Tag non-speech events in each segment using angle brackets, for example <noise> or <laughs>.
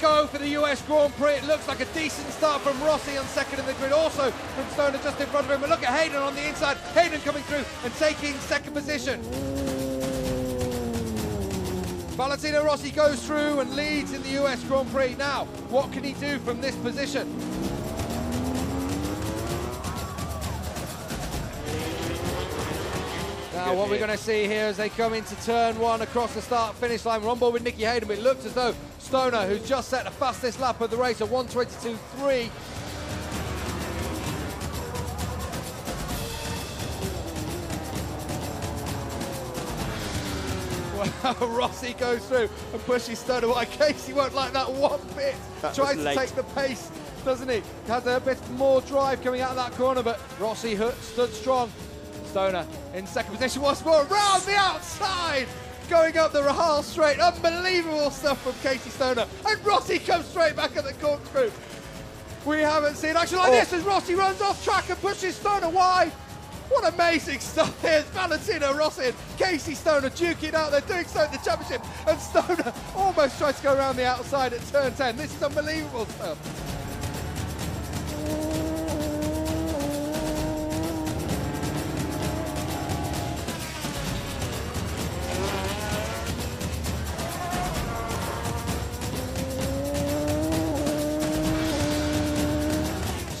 go for the US Grand Prix. It looks like a decent start from Rossi on second in the grid, also from Stoner just in front of him. But look at Hayden on the inside. Hayden coming through and taking second position. Valentino Rossi goes through and leads in the US Grand Prix. Now, what can he do from this position? Now, what we're going to see here as they come into turn one across the start finish line. We're on board with Nicky Hayden, it looks as though Stoner, who's just set the fastest lap of the race at 122.3, Well, <laughs> Rossi goes through and pushes Stoner away. <laughs> Casey won't like that one bit. That Tries to take the pace, doesn't he? Has a bit more drive coming out of that corner, but Rossi stood strong. Stoner in second position once more, around the outside, going up the Rahal straight. Unbelievable stuff from Casey Stoner. And Rossi comes straight back at the corkscrew. We haven't seen action like Oh. this as Rossi runs off track and pushes Stoner. Why? What amazing stuff <laughs> here. It's Valentino Rossi and Casey Stoner duking out. They're doing so in the championship. And Stoner <laughs> almost tries to go around the outside at turn 10. This is unbelievable stuff.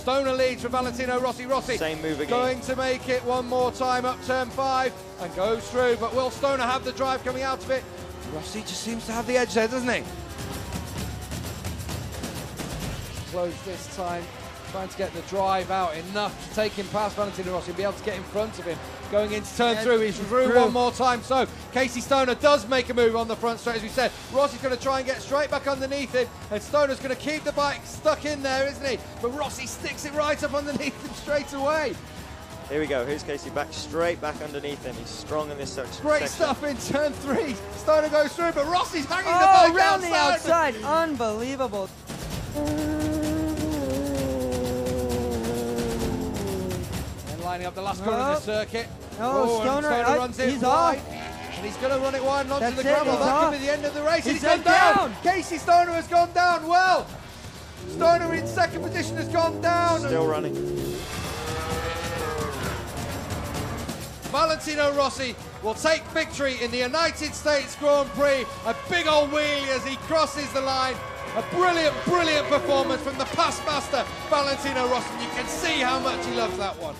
Stoner leads for Valentino Rossi. Rossi Same move again. going to make it one more time up turn five and goes through. But will Stoner have the drive coming out of it? Rossi just seems to have the edge there, doesn't he? Close this time, trying to get the drive out enough to take him past Valentino Rossi and be able to get in front of him. Going into turn Yeah, through, he's through through. one more time. So Casey Stoner does make a move on the front straight, as we said. Rossi's going to try and get straight back underneath him, and Stoner's going to keep the bike stuck in there, isn't he? But Rossi sticks it right up underneath him straight away. Here we go. Here's Casey back straight back underneath him. He's strong in this section. Great stuff in turn three. Stoner goes through, but Rossi's hanging the Oh, bike around the outside. outside. Unbelievable. Lining up the last corner of the Oh. circuit. Oh, and Stoner, Stoner runs it he's wide. off. And he's going to run it wide and onto That's the gravel. That off. could be the end of the race. He's he's gone down. down. Casey Stoner has gone down. Well, Stoner in second position has gone down. Still running. Valentino Rossi will take victory in the United States Grand Prix. A big old wheelie as he crosses the line. A brilliant, brilliant performance from the past master, Valentino Rossi. You can see how much he loves that one.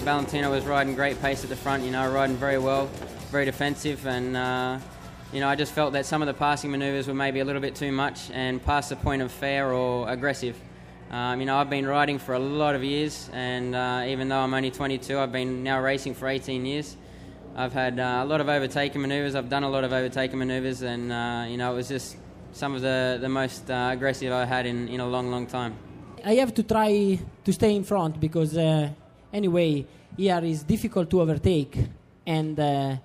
Valentino was riding great pace at the front, you know, riding very well, very defensive, and uh, you know, I just felt that some of the passing manoeuvres were maybe a little bit too much and past the point of fair or aggressive. Um, you know, I've been riding for a lot of years, and uh, even though I'm only 22, I've been now racing for 18 years. I've had uh, a lot of overtaking manoeuvres. I've done a lot of overtaking manoeuvres, and uh, you know, it was just some of the the most uh, aggressive I had in, in a long, long time. I have to try to stay in front because uh, anyway here is difficult to overtake and uh,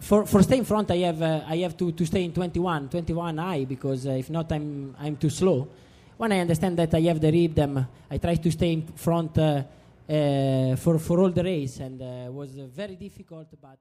for for stay in front I have uh, I have to, to stay in 21 21 high because uh, if not I'm I'm too slow. When I understand that I have the rhythm I try to stay in front uh, uh, for for all the race and uh, was very difficult but